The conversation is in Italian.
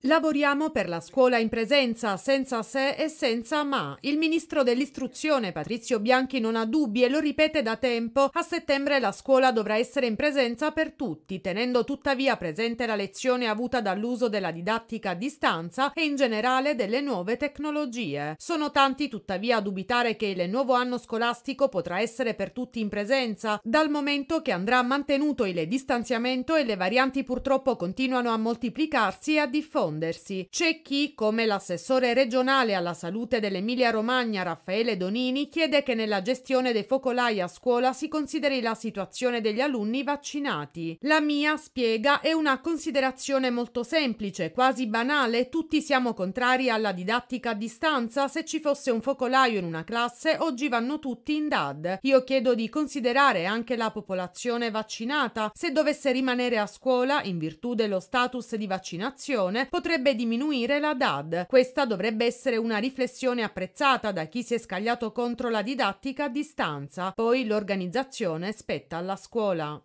Lavoriamo per la scuola in presenza, senza se e senza ma. Il ministro dell'istruzione Patrizio Bianchi non ha dubbi e lo ripete da tempo. A settembre la scuola dovrà essere in presenza per tutti, tenendo tuttavia presente la lezione avuta dall'uso della didattica a distanza e in generale delle nuove tecnologie. Sono tanti tuttavia a dubitare che il nuovo anno scolastico potrà essere per tutti in presenza, dal momento che andrà mantenuto il distanziamento e le varianti purtroppo continuano a moltiplicarsi e a diffondersi nascondersi. C'è chi, come l'assessore regionale alla salute dell'Emilia-Romagna Raffaele Donini, chiede che nella gestione dei focolai a scuola si consideri la situazione degli alunni vaccinati. La mia, spiega, è una considerazione molto semplice, quasi banale. Tutti siamo contrari alla didattica a distanza. Se ci fosse un focolaio in una classe, oggi vanno tutti in DAD. Io chiedo di considerare anche la popolazione vaccinata. Se dovesse rimanere a scuola, in virtù dello status di vaccinazione, potrebbe diminuire la DAD. Questa dovrebbe essere una riflessione apprezzata da chi si è scagliato contro la didattica a distanza. Poi l'organizzazione spetta alla scuola.